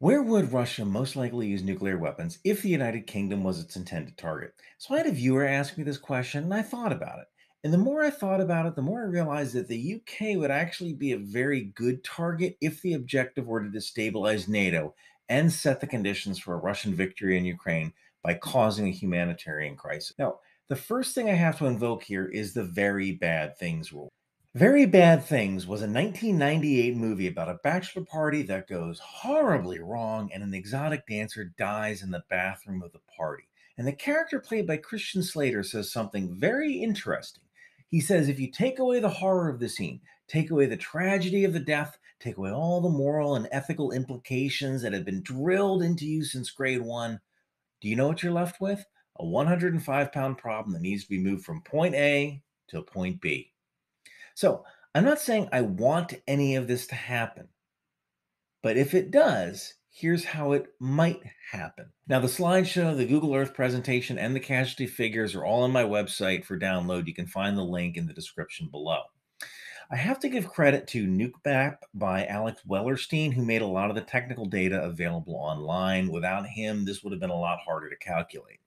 Where would Russia most likely use nuclear weapons if the United Kingdom was its intended target? So I had a viewer ask me this question and I thought about it. And the more I thought about it, the more I realized that the UK would actually be a very good target if the objective were to destabilize NATO and set the conditions for a Russian victory in Ukraine by causing a humanitarian crisis. Now, the first thing I have to invoke here is the very bad things rule. Very Bad Things was a 1998 movie about a bachelor party that goes horribly wrong and an exotic dancer dies in the bathroom of the party. And the character played by Christian Slater says something very interesting. He says, if you take away the horror of the scene, take away the tragedy of the death, take away all the moral and ethical implications that have been drilled into you since grade one, do you know what you're left with? A 105 pound problem that needs to be moved from point A to point B. So I'm not saying I want any of this to happen, but if it does, here's how it might happen. Now, the slideshow, the Google Earth presentation, and the casualty figures are all on my website for download. You can find the link in the description below. I have to give credit to NukeMap by Alex Wellerstein, who made a lot of the technical data available online. Without him, this would have been a lot harder to calculate.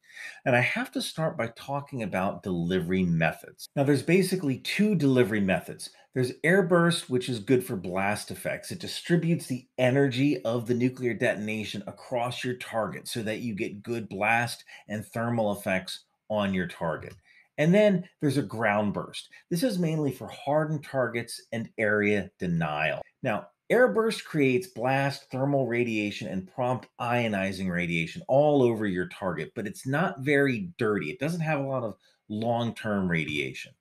And I have to start by talking about delivery methods. Now, there's basically two delivery methods. There's airburst, which is good for blast effects. It distributes the energy of the nuclear detonation across your target so that you get good blast and thermal effects on your target. And then there's a ground burst. This is mainly for hardened targets and area denial. Now, Airburst creates blast, thermal radiation, and prompt ionizing radiation all over your target, but it's not very dirty. It doesn't have a lot of long term radiation.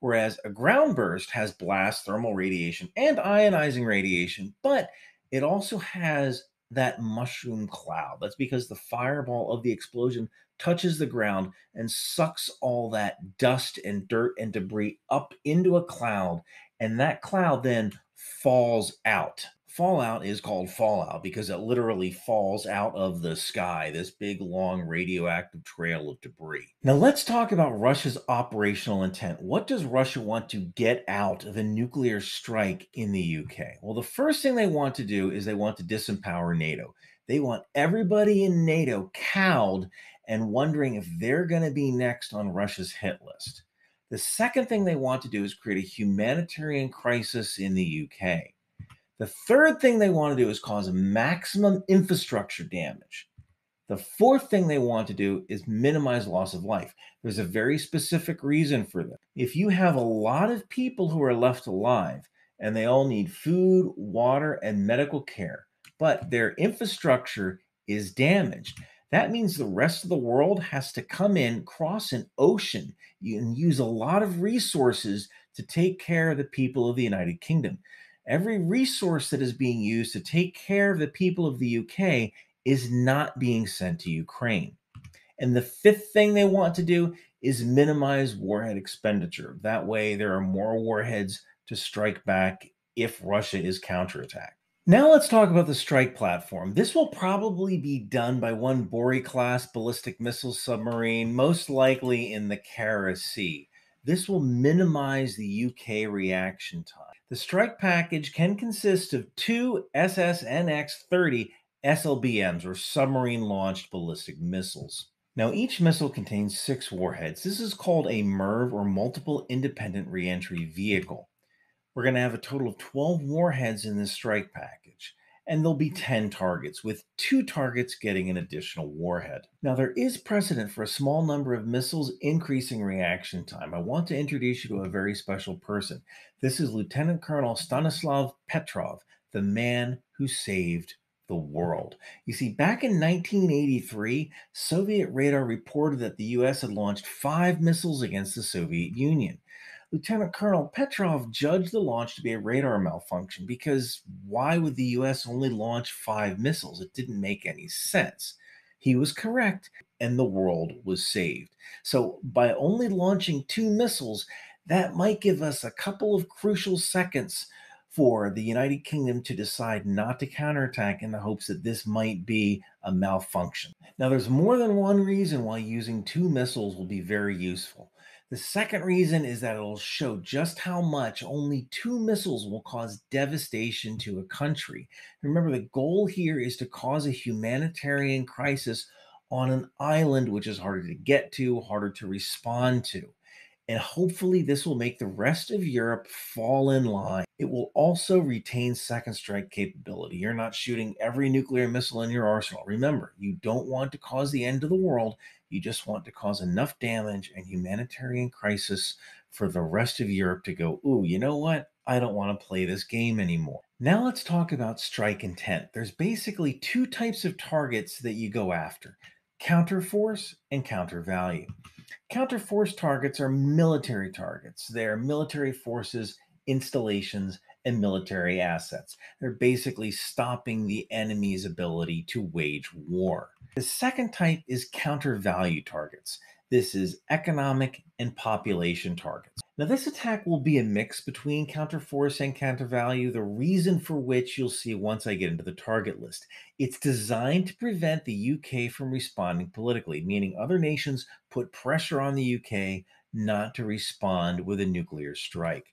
Whereas a ground burst has blast, thermal radiation, and ionizing radiation, but it also has that mushroom cloud. That's because the fireball of the explosion touches the ground and sucks all that dust and dirt and debris up into a cloud. And that cloud then falls out. Fallout is called fallout because it literally falls out of the sky, this big, long radioactive trail of debris. Now, let's talk about Russia's operational intent. What does Russia want to get out of a nuclear strike in the UK? Well, the first thing they want to do is they want to disempower NATO. They want everybody in NATO cowed and wondering if they're going to be next on Russia's hit list. The second thing they want to do is create a humanitarian crisis in the UK. The third thing they want to do is cause maximum infrastructure damage. The fourth thing they want to do is minimize loss of life. There's a very specific reason for this. If you have a lot of people who are left alive and they all need food, water, and medical care, but their infrastructure is damaged, that means the rest of the world has to come in, cross an ocean, and use a lot of resources to take care of the people of the United Kingdom. Every resource that is being used to take care of the people of the UK is not being sent to Ukraine. And the fifth thing they want to do is minimize warhead expenditure. That way, there are more warheads to strike back if Russia is counterattacked. Now let's talk about the strike platform. This will probably be done by one Bory class ballistic missile submarine, most likely in the Kara Sea. This will minimize the UK reaction time. The strike package can consist of two SSNX 30 SLBMs or submarine launched ballistic missiles. Now, each missile contains six warheads. This is called a MIRV or multiple independent reentry vehicle. We're going to have a total of 12 warheads in this strike package, and there'll be mm. 10 targets, with two targets getting an additional warhead. Now, there is precedent for a small number of missiles increasing reaction time. I want to introduce you to a very special person. This is Lieutenant Colonel Stanislav Petrov, the man who saved the world. You see, back in 1983, Soviet radar reported that the US had launched five missiles against the Soviet Union. Lieutenant Colonel Petrov judged the launch to be a radar malfunction because why would the US only launch five missiles? It didn't make any sense. He was correct, and the world was saved. So, by only launching two missiles, that might give us a couple of crucial seconds for the United Kingdom to decide not to counterattack in the hopes that this might be a malfunction. Now, there's more than one reason why using two missiles will be very useful. The second reason is that it'll show just how much only two missiles will cause devastation to a country. Remember, the goal here is to cause a humanitarian crisis on an island, which is harder to get to, harder to respond to. And hopefully, this will make the rest of Europe fall in line. It will also retain second strike capability. You're not shooting every nuclear missile in your arsenal. Remember, you don't want to cause the end of the world. You just want to cause enough damage and humanitarian crisis for the rest of Europe to go, ooh, you know what? I don't want to play this game anymore. Now let's talk about strike intent. There's basically two types of targets that you go after counterforce and counter value. Counterforce targets are military targets. They're military forces, installations, and military assets. They're basically stopping the enemy's ability to wage war. The second type is counter value targets. This is economic and population targets. Now, this attack will be a mix between counterforce and countervalue, the reason for which you'll see once I get into the target list. It's designed to prevent the UK from responding politically, meaning other nations put pressure on the UK not to respond with a nuclear strike.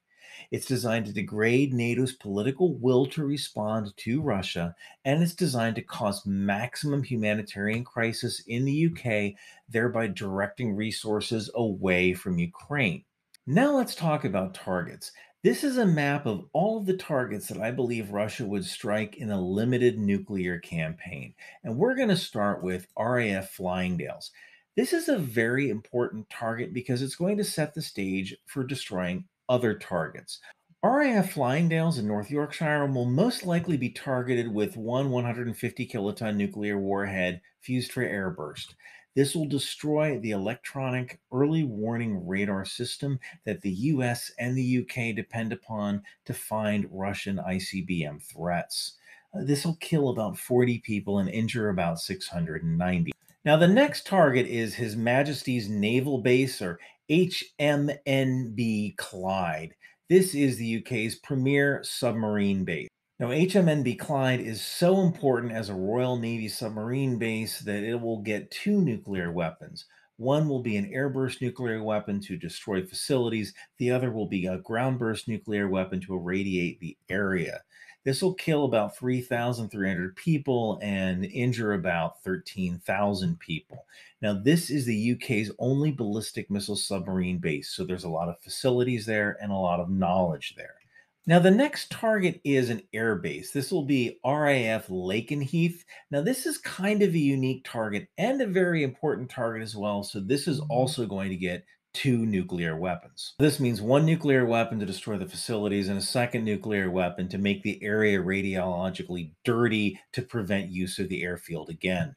It's designed to degrade NATO's political will to respond to Russia, and it's designed to cause maximum humanitarian crisis in the UK, thereby directing resources away from Ukraine. Now let's talk about targets. This is a map of all of the targets that I believe Russia would strike in a limited nuclear campaign. And we're going to start with RAF Fylingdales. This is a very important target because it's going to set the stage for destroying other targets. RAF Fylingdales in North Yorkshire will most likely be targeted with one 150 kiloton nuclear warhead fused for airburst. This will destroy the electronic early warning radar system that the US and the UK depend upon to find Russian ICBM threats. Uh, this will kill about 40 people and injure about 690. Now, the next target is His Majesty's Naval Base, or HMNB Clyde. This is the UK's premier submarine base. Now, HMNB Clyde is so important as a Royal Navy submarine base that it will get two nuclear weapons. One will be an airburst nuclear weapon to destroy facilities, the other will be a groundburst nuclear weapon to irradiate the area. This will kill about 3,300 people and injure about 13,000 people. Now, this is the UK's only ballistic missile submarine base, so there's a lot of facilities there and a lot of knowledge there. Now, the next target is an air base. This will be RAF Lakenheath. Now, this is kind of a unique target and a very important target as well. So, this is mm-hmm. also going to get two nuclear weapons. This means one nuclear weapon to destroy the facilities and a second nuclear weapon to make the area radiologically dirty to prevent use of the airfield again.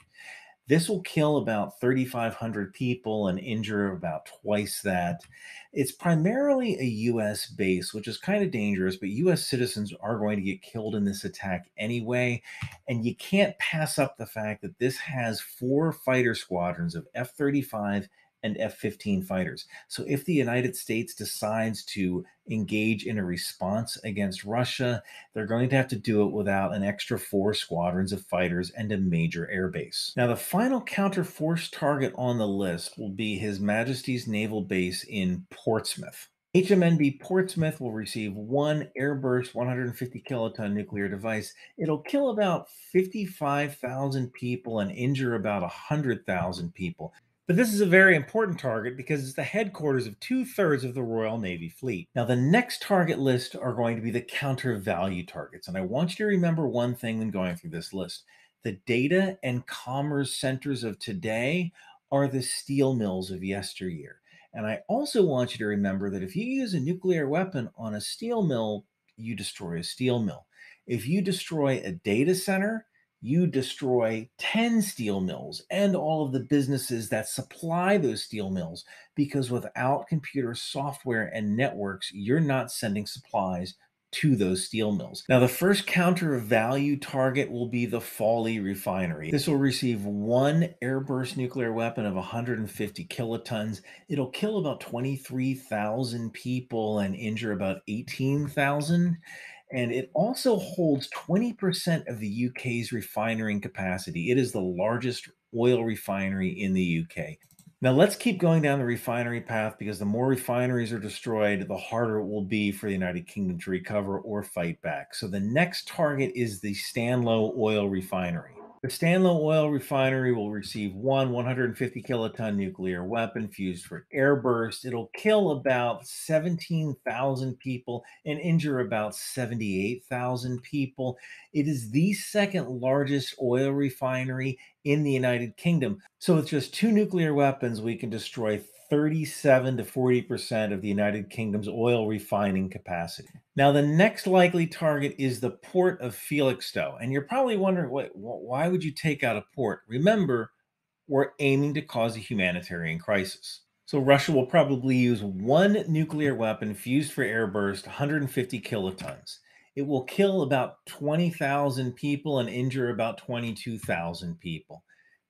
This will kill about 3,500 people and injure about twice that. It's primarily a US base, which is kind of dangerous, but US citizens are going to get killed in this attack anyway. And you can't pass up the fact that this has four fighter squadrons of F 35 and F 15 fighters. So, if the United States decides to engage in a response against Russia, they're going to have to do it without an extra four squadrons of fighters and a major airbase. Now, the final counterforce target on the list will be His Majesty's Naval Base in Portsmouth. HMNB Portsmouth will receive one airburst 150 kiloton nuclear device. It'll kill about 55,000 people and injure about 100,000 people. But this is a very important target because it's the headquarters of two thirds of the Royal Navy fleet. Now, the next target list are going to be the counter value targets. And I want you to remember one thing when going through this list the data and commerce centers of today are the steel mills of yesteryear. And I also want you to remember that if you use a nuclear weapon on a steel mill, you destroy a steel mill. If you destroy a data center, you destroy 10 steel mills and all of the businesses that supply those steel mills because without computer software and networks, you're not sending supplies to those steel mills. Now, the first counter value target will be the Fawley refinery. This will receive one airburst nuclear weapon of 150 kilotons. It'll kill about 23,000 people and injure about 18,000 and it also holds 20% of the UK's refining capacity. It is the largest oil refinery in the UK. Now, let's keep going down the refinery path because the more refineries are destroyed, the harder it will be for the United Kingdom to recover or fight back. So, the next target is the Stanlow Oil Refinery. The Stanlow Oil Refinery will receive one 150 kiloton nuclear weapon fused for airburst. It'll kill about 17,000 people and injure about 78,000 people. It is the second largest oil refinery in the United Kingdom. So, with just two nuclear weapons, we can destroy 37 to 40% of the United Kingdom's oil refining capacity. Now, the next likely target is the port of Felixstowe. And you're probably wondering, wait, why would you take out a port? Remember, we're aiming to cause a humanitarian crisis. So, Russia will probably use one nuclear weapon fused for airburst, 150 kilotons. It will kill about 20,000 people and injure about 22,000 people.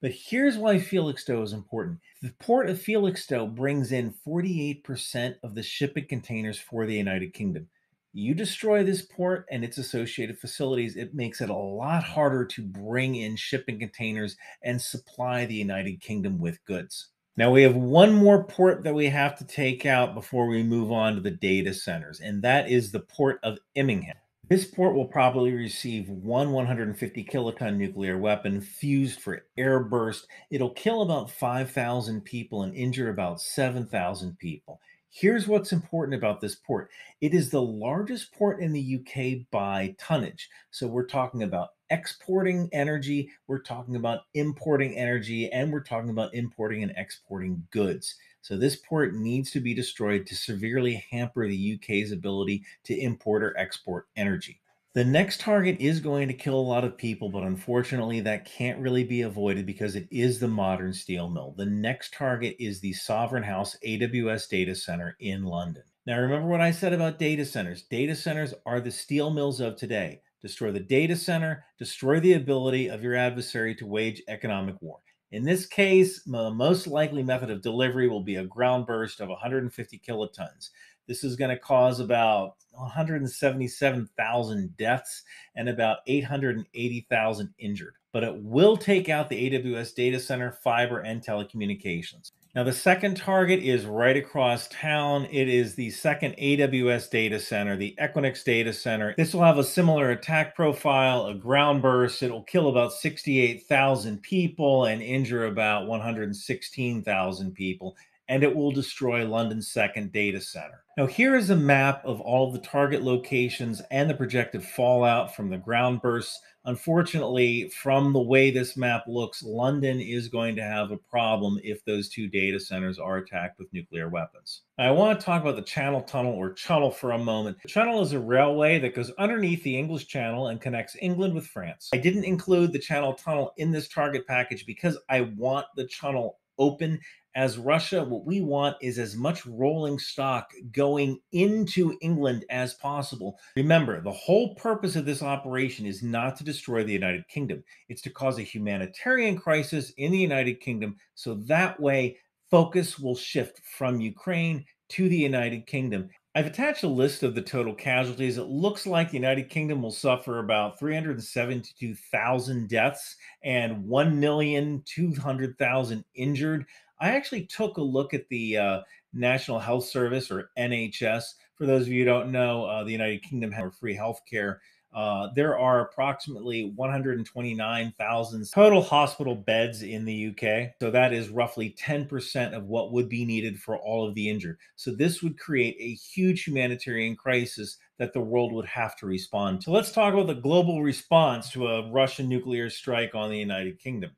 But here's why Felixstowe is important. The port of Felixstowe brings in 48% of the shipping containers for the United Kingdom. You destroy this port and its associated facilities, it makes it a lot harder to bring in shipping containers and supply the United Kingdom with goods. Now, we have one more port that we have to take out before we move on to the data centers, and that is the port of Immingham. This port will probably receive one 150 kiloton nuclear weapon fused for airburst. It'll kill about 5,000 people and injure about 7,000 people. Here's what's important about this port it is the largest port in the UK by tonnage. So we're talking about exporting energy, we're talking about importing energy, and we're talking about importing and exporting goods. So this port needs to be destroyed to severely hamper the UK's ability to import or export energy. The next target is going to kill a lot of people, but unfortunately, that can't really be avoided because it is the modern steel mill. The next target is the Sovereign House AWS data center in London. Now, remember what I said about data centers. Data centers are the steel mills of today. Destroy the data center, destroy the ability of your adversary to wage economic war. In this case, the most likely method of delivery will be a ground burst of 150 kilotons. This is going to cause about 177,000 deaths and about 880,000 injured. But it will take out the AWS data center, fiber, and telecommunications. Now, the second target is right across town. It is the second AWS data center, the Equinix data center. This will have a similar attack profile, a ground burst. It'll kill about 68,000 people and injure about 116,000 people and it will destroy London's second data center. Now, here is a map of all the target locations and the projected fallout from the ground bursts. Unfortunately, from the way this map looks, London is going to have a problem if those two data centers are attacked with nuclear weapons. Now, I want to talk about the Channel Tunnel or Chunnel for a moment. The Chunnel is a railway that goes underneath the English Channel and connects England with France. I didn't include the Channel Tunnel in this target package because I want the Channel open as Russia, what we want is as much rolling stock going into England as possible. Remember, the whole purpose of this operation is not to destroy the United Kingdom, it's to cause a humanitarian crisis in the United Kingdom. So that way, focus will shift from Ukraine to the United Kingdom. I've attached a list of the total casualties. It looks like the United Kingdom will suffer about 372,000 deaths and 1,200,000 injured. I actually took a look at the uh, National Health Service or NHS. For those of you who don't know, uh, the United Kingdom has free health care. Uh, there are approximately 129,000 total hospital beds in the UK. So that is roughly 10% of what would be needed for all of the injured. So this would create a huge humanitarian crisis that the world would have to respond to. So let's talk about the global response to a Russian nuclear strike on the United Kingdom.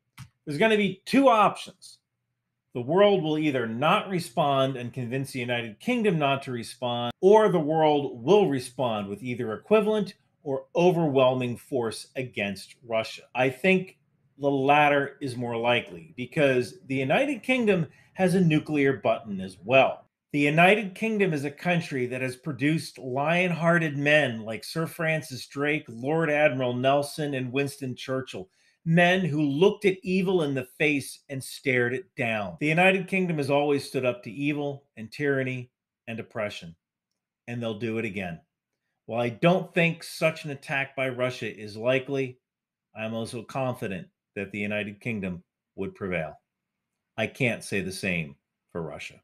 There's going to be two options the world will either not respond and convince the United Kingdom not to respond, or the world will respond with either equivalent or overwhelming force against Russia. I think the latter is more likely because the United Kingdom has a nuclear button as well. The United Kingdom is a country that has produced lion hearted men like Sir Francis Drake, Lord Admiral Nelson, and Winston Churchill men who looked at evil in the face and stared it down. The United Kingdom has always stood up to evil and tyranny and oppression, and they'll do it again. While I don't think such an attack by Russia is likely, I am also confident that the United Kingdom would prevail. I can't say the same for Russia.